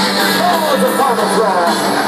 Oh, the final.